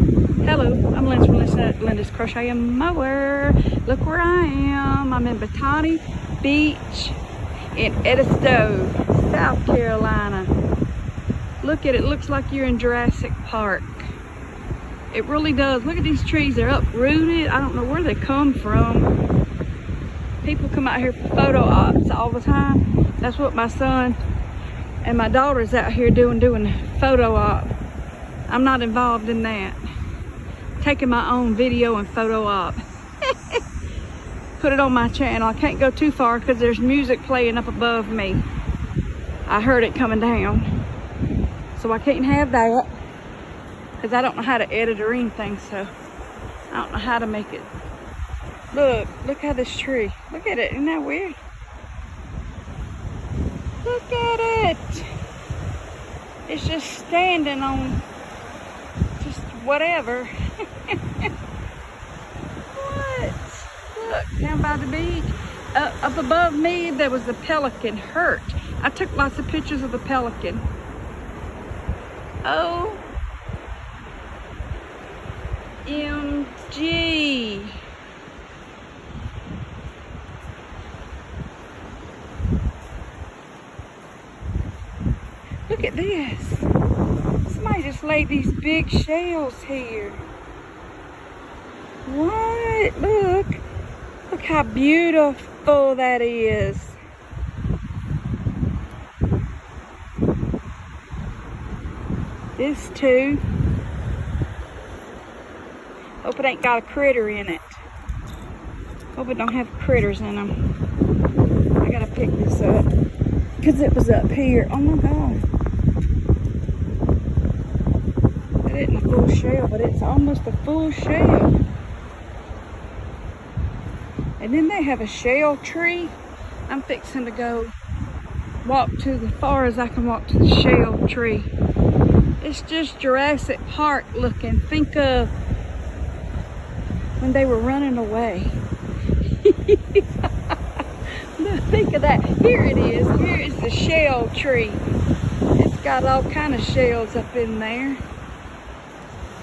Hello, I'm Linda from Linda, Linda's Crochet and More. Look where I am. I'm in Botany Beach in Edisto, South Carolina. Look at it. Looks like you're in Jurassic Park. It really does. Look at these trees. They're uprooted. I don't know where they come from. People come out here for photo ops all the time. That's what my son and my daughter's out here doing, doing photo op. I'm not involved in that taking my own video and photo op. Put it on my channel. I can't go too far because there's music playing up above me. I heard it coming down. So I can't have that because I don't know how to edit or anything. So I don't know how to make it. Look, look at this tree. Look at it. Isn't that weird? Look at it. It's just standing on whatever. what? Look, down by the beach. Uh, up above me, there was a pelican hurt. I took lots of pictures of the pelican. Oh. MG. Look at this. Somebody just laid these big shells here. What? Look. Look how beautiful that is. This too. Hope it ain't got a critter in it. Hope it don't have critters in them. I gotta pick this up. Because it was up here. Oh my God. Shell, but it's almost a full shell. And then they have a shell tree. I'm fixing to go walk to the far as I can walk to the shell tree. It's just Jurassic Park looking. Think of when they were running away. Think of that. Here it is. Here is the shell tree. It's got all kind of shells up in there.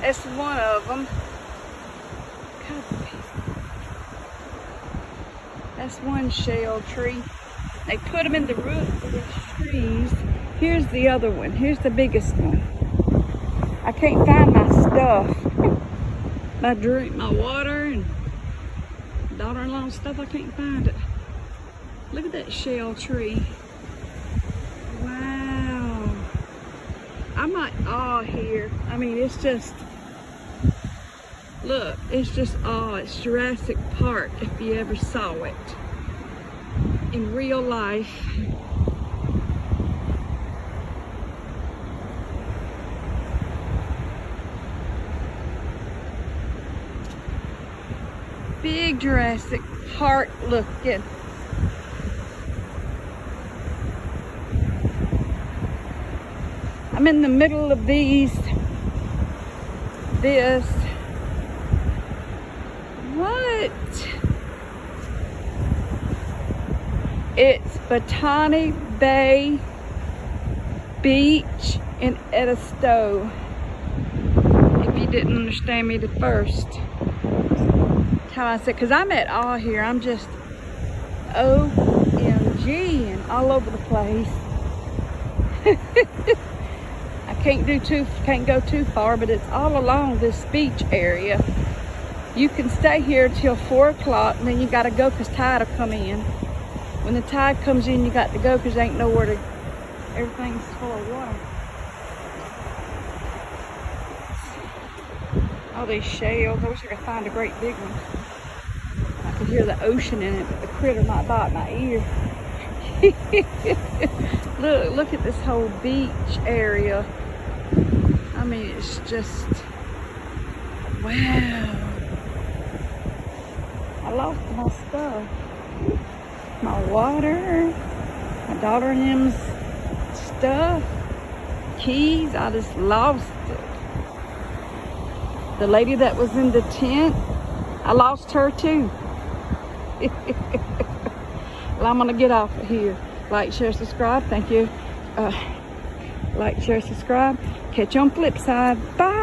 That's one of them. That's one shell tree. They put them in the roots of these trees. Here's the other one. Here's the biggest one. I can't find my stuff. my drink, my water, and daughter-in-law stuff. I can't find it. Look at that shell tree. Wow. I'm might awe here. I mean, it's just Look, it's just, oh, it's Jurassic Park if you ever saw it in real life. Big Jurassic Park looking. I'm in the middle of these, this, what? It's Botany Bay Beach in Edisto. If you didn't understand me the first time I said, because I'm at all here. I'm just OMG and all over the place. I can't do too, can't go too far, but it's all along this beach area you can stay here till four o'clock and then you got to go because tide will come in. When the tide comes in, you got to go because there ain't nowhere to, everything's full of water. All these shells, I wish I could find a great big one. I could hear the ocean in it, but the critter might bite my ear. look, look at this whole beach area. I mean, it's just, wow. Lost my stuff. My water, my daughter and him's stuff, keys, I just lost it. The lady that was in the tent, I lost her too. well, I'm gonna get off of here. Like, share, subscribe. Thank you. Uh, like, share, subscribe. Catch you on flip side. Bye.